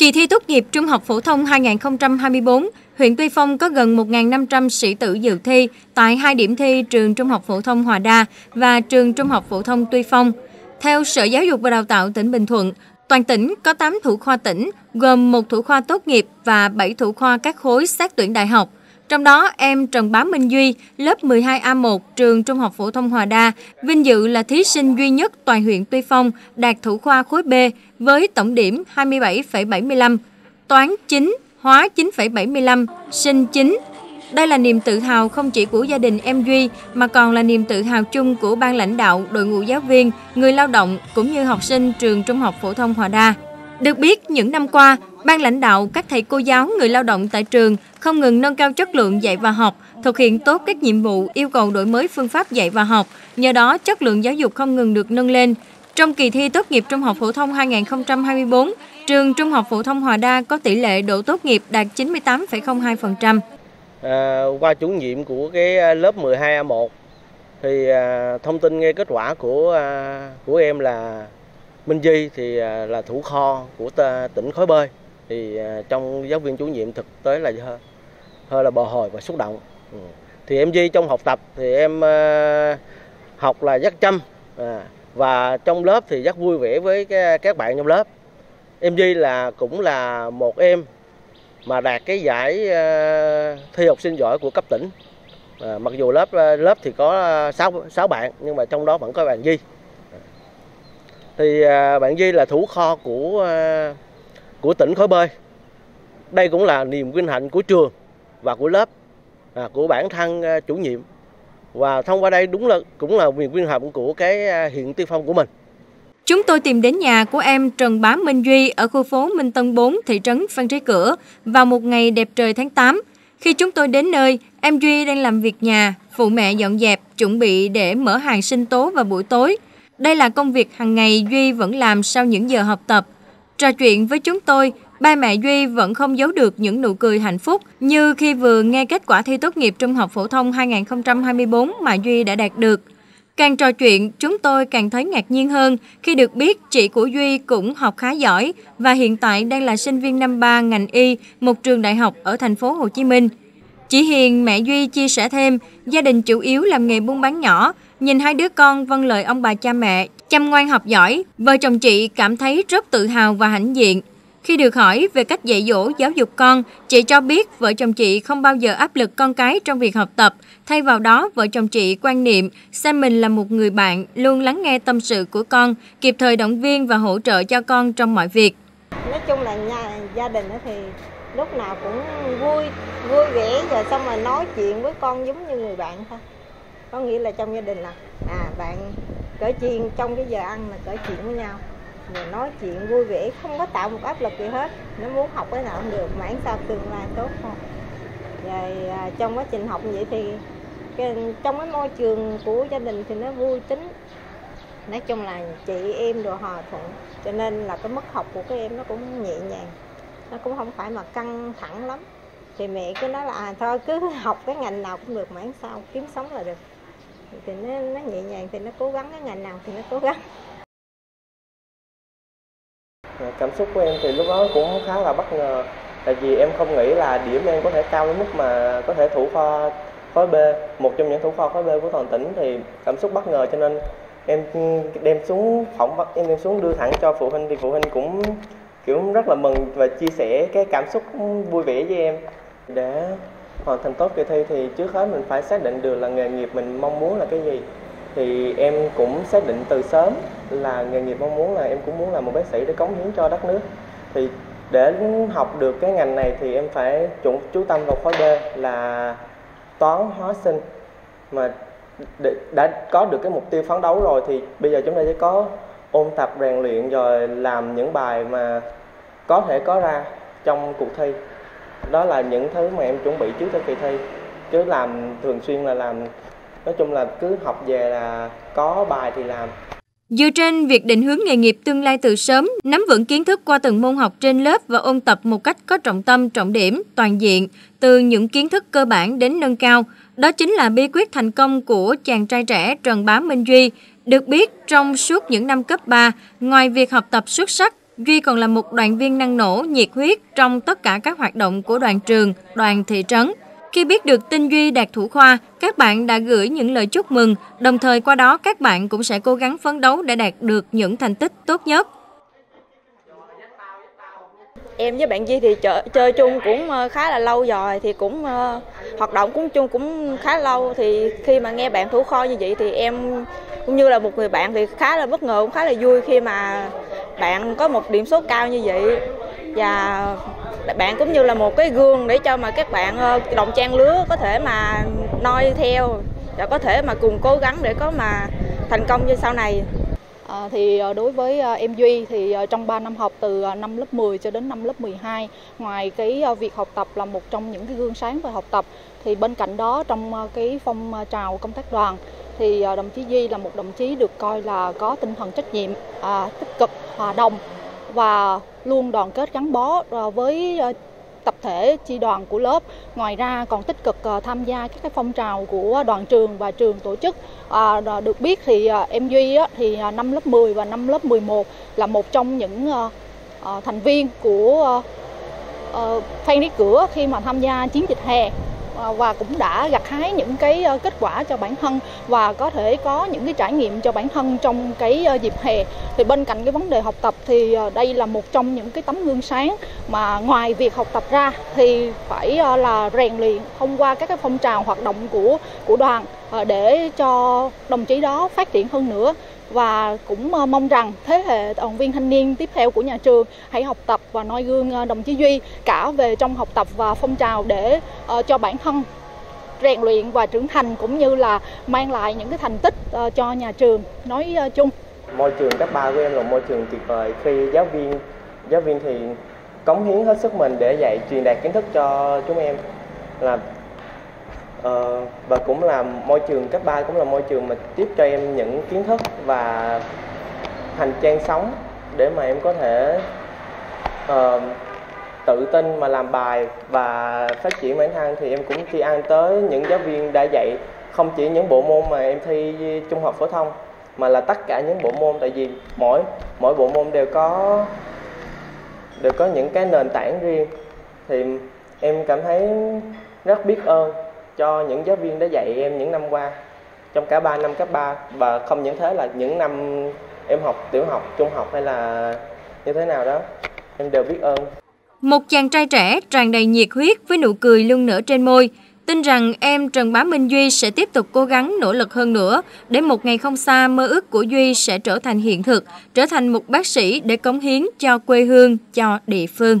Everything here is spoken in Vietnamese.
Kỳ thi tốt nghiệp trung học phổ thông 2024, huyện Tuy Phong có gần 1.500 sĩ tử dự thi tại hai điểm thi trường Trung học phổ thông Hòa Đa và trường Trung học phổ thông Tuy Phong. Theo Sở Giáo dục và Đào tạo tỉnh Bình Thuận, toàn tỉnh có 8 thủ khoa tỉnh, gồm một thủ khoa tốt nghiệp và 7 thủ khoa các khối xét tuyển đại học. Trong đó, em Trần Bá Minh Duy, lớp 12A1, trường Trung học phổ thông Hòa Đa, vinh dự là thí sinh duy nhất toàn huyện Tuy Phong đạt thủ khoa khối B với tổng điểm 27,75, toán 9, hóa 9,75, sinh 9. Đây là niềm tự hào không chỉ của gia đình em Duy mà còn là niềm tự hào chung của ban lãnh đạo, đội ngũ giáo viên, người lao động cũng như học sinh trường Trung học phổ thông Hòa Đa. Được biết, những năm qua, ban lãnh đạo, các thầy cô giáo, người lao động tại trường không ngừng nâng cao chất lượng dạy và học, thực hiện tốt các nhiệm vụ yêu cầu đổi mới phương pháp dạy và học. Nhờ đó, chất lượng giáo dục không ngừng được nâng lên. Trong kỳ thi tốt nghiệp Trung học phổ thông 2024, trường Trung học phổ thông Hòa Đa có tỷ lệ độ tốt nghiệp đạt 98,02%. À, qua chủ nhiệm của cái à, lớp 12A1 thì à, thông tin nghe kết quả của à, của em là Minh Di thì à, là thủ kho của tỉnh khối bơi thì à, trong giáo viên chủ nhiệm thực tế là hơi, hơi là bò hồi và xúc động ừ. thì em Di trong học tập thì em à, học là rất chăm à, và trong lớp thì rất vui vẻ với các bạn trong lớp. Em Di là cũng là một em mà đạt cái giải ờ, thi học sinh giỏi của cấp tỉnh. À, mặc dù lớp ờ, lớp thì có 6, 6 bạn nhưng mà trong đó vẫn có bạn Di. Thì à, bạn Duy là thủ kho của à, của tỉnh khối bơi. Đây cũng là niềm vinh hạnh của trường và của lớp à, của bản thân chủ nhiệm và thông qua đây đúng là cũng là quyền quyên hợp của cái à, hiện tiên phong của mình Chúng tôi tìm đến nhà của em Trần Bá Minh Duy ở khu phố Minh Tân 4, thị trấn Phan Trí Cửa vào một ngày đẹp trời tháng 8. Khi chúng tôi đến nơi, em Duy đang làm việc nhà, phụ mẹ dọn dẹp, chuẩn bị để mở hàng sinh tố vào buổi tối – đây là công việc hàng ngày Duy vẫn làm sau những giờ học tập. Trò chuyện với chúng tôi, ba mẹ Duy vẫn không giấu được những nụ cười hạnh phúc như khi vừa nghe kết quả thi tốt nghiệp trung học phổ thông 2024 mà Duy đã đạt được. Càng trò chuyện, chúng tôi càng thấy ngạc nhiên hơn khi được biết chị của Duy cũng học khá giỏi và hiện tại đang là sinh viên năm 3 ngành y, một trường đại học ở thành phố Hồ Chí Minh. Chị Hiền, mẹ Duy chia sẻ thêm, gia đình chủ yếu làm nghề buôn bán nhỏ, Nhìn hai đứa con vâng lời ông bà cha mẹ, chăm ngoan học giỏi, vợ chồng chị cảm thấy rất tự hào và hãnh diện. Khi được hỏi về cách dạy dỗ giáo dục con, chị cho biết vợ chồng chị không bao giờ áp lực con cái trong việc học tập. Thay vào đó, vợ chồng chị quan niệm xem mình là một người bạn, luôn lắng nghe tâm sự của con, kịp thời động viên và hỗ trợ cho con trong mọi việc. Nói chung là nhà, gia đình thì lúc nào cũng vui, vui vẻ, rồi xong rồi nói chuyện với con giống như người bạn thôi có nghĩa là trong gia đình là à bạn cởi chuyện trong cái giờ ăn là cởi chuyện với nhau. Rồi nói chuyện vui vẻ không có tạo một áp lực gì hết. Nó muốn học cái nào cũng được mãi sao tương lai tốt hơn. rồi à, trong quá trình học như vậy thì cái, trong cái môi trường của gia đình thì nó vui tính. Nói chung là chị em đồ hòa thuận cho nên là cái mức học của các em nó cũng nhẹ nhàng. Nó cũng không phải mà căng thẳng lắm. Thì mẹ cứ nói là à, thôi cứ học cái ngành nào cũng được miễn sao kiếm sống là được thì nó, nó nhẹ nhàng thì nó cố gắng cái ngành nào thì nó cố gắng. Dạ, cảm xúc của em thì lúc đó cũng khá là bất ngờ tại vì em không nghĩ là điểm em có thể cao đến mức mà có thể thủ khoa khối B một trong những thủ khoa khối B của toàn tỉnh thì cảm xúc bất ngờ cho nên em đem xuống phỏng vấn em đem xuống đưa thẳng cho phụ huynh thì phụ huynh cũng kiểu rất là mừng và chia sẻ cái cảm xúc vui vẻ với em. Để hoàn thành tốt kỳ thi thì trước hết mình phải xác định được là nghề nghiệp mình mong muốn là cái gì. Thì em cũng xác định từ sớm là nghề nghiệp mong muốn là em cũng muốn là một bác sĩ để cống hiến cho đất nước. Thì để học được cái ngành này thì em phải chú, chú tâm vào khối B là toán hóa sinh. Mà để, đã có được cái mục tiêu phấn đấu rồi thì bây giờ chúng ta sẽ có ôn tập rèn luyện rồi làm những bài mà có thể có ra trong cuộc thi đó là những thứ mà em chuẩn bị trước cho kỳ thi chứ làm thường xuyên là làm nói chung là cứ học về là có bài thì làm Dựa trên việc định hướng nghề nghiệp tương lai từ sớm, nắm vững kiến thức qua từng môn học trên lớp và ôn tập một cách có trọng tâm, trọng điểm, toàn diện, từ những kiến thức cơ bản đến nâng cao. Đó chính là bí quyết thành công của chàng trai trẻ Trần Bá Minh Duy. Được biết, trong suốt những năm cấp 3, ngoài việc học tập xuất sắc, Duy còn là một đoàn viên năng nổ, nhiệt huyết trong tất cả các hoạt động của đoàn trường, đoàn thị trấn. Khi biết được tin Duy đạt thủ khoa, các bạn đã gửi những lời chúc mừng, đồng thời qua đó các bạn cũng sẽ cố gắng phấn đấu để đạt được những thành tích tốt nhất. Em với bạn Duy thì chơi, chơi chung cũng ờ, khá là lâu rồi thì cũng uh, hoạt động cũng chung cũng khá lâu thì khi mà nghe bạn thủ kho như vậy thì em cũng như là một người bạn thì khá là bất ngờ cũng khá là vui khi mà bạn có một điểm số cao như vậy, và bạn cũng như là một cái gương để cho mà các bạn ờ, đồng trang lứa có thể mà noi theo và có thể mà cùng cố gắng để có mà thành công như sau này. À, thì ờ, đối với ờ, em Duy thì trong 3 năm học từ năm lớp 10 cho đến năm lớp 12 ngoài cái việc học tập là một trong những cái gương sáng về học tập thì bên cạnh đó trong cái phong trào công tác đoàn thì đồng chí Duy là một đồng chí được coi là có tinh thần trách nhiệm à, tích cực hòa đồng và luôn đoàn kết gắn bó với tập thể chi đoàn của lớp. Ngoài ra còn tích cực ờ, tham gia các cái phong trào của đoàn trường và trường tổ chức. À, được biết thì ờ, em Duy thì ờ, năm lớp 10 và năm lớp 11 là một trong những thành viên của Phan Lý Cửa khi mà tham gia chiến dịch hè. Ờ, và cũng đã gặt hái những cái ờ, kết quả cho bản thân và có thể có những cái trải nghiệm cho bản thân trong cái ờ, dịp hè. Thì bên cạnh cái vấn đề học tập thì đây là một trong những cái tấm gương sáng mà ngoài việc học tập ra thì phải là rèn luyện thông qua các cái phong trào hoạt động của của đoàn để cho đồng chí đó phát triển hơn nữa và cũng ờ, mong rằng thế hệ đoàn viên thanh niên tiếp theo của nhà trường hãy học tập và noi gương ờ, đồng chí Duy cả về trong học tập và phong trào để ờ, cho bản thân rèn luyện và trưởng thành cũng như là mang lại những cái thành tích cho nhà trường. Nói chung. Môi trường cấp 3 của em là môi trường tuyệt vời. Khi giáo viên giáo viên thì cống hiến hết sức mình để dạy, truyền đạt kiến thức cho chúng em. Là Ờ, và cũng là môi trường cấp 3 cũng là môi trường mà tiếp cho em những kiến thức và hành trang sống để mà em có thể uh, tự tin mà làm bài và phát triển bản thân. Thì em cũng tri ăn tới những giáo viên đã dạy không chỉ những bộ môn mà em thi trung học phổ thông mà là tất cả những bộ môn. Tại vì mỗi mỗi bộ môn đều có đều có những cái nền tảng riêng. Thì em cảm thấy rất biết ơn cho những giáo viên đã dạy em những năm qua trong cả 3 năm cấp 3 và không những thế là những năm em học tiểu học, trung học hay là như thế nào đó em đều biết ơn. Một chàng trai trẻ tràn đầy nhiệt huyết với nụ cười luôn nở trên môi, tin rằng em Trần Bá Minh Duy sẽ tiếp tục cố gắng nỗ lực hơn nữa để một ngày không xa mơ ước của Duy sẽ trở thành hiện thực, trở thành một bác sĩ để cống hiến cho quê hương, cho địa phương.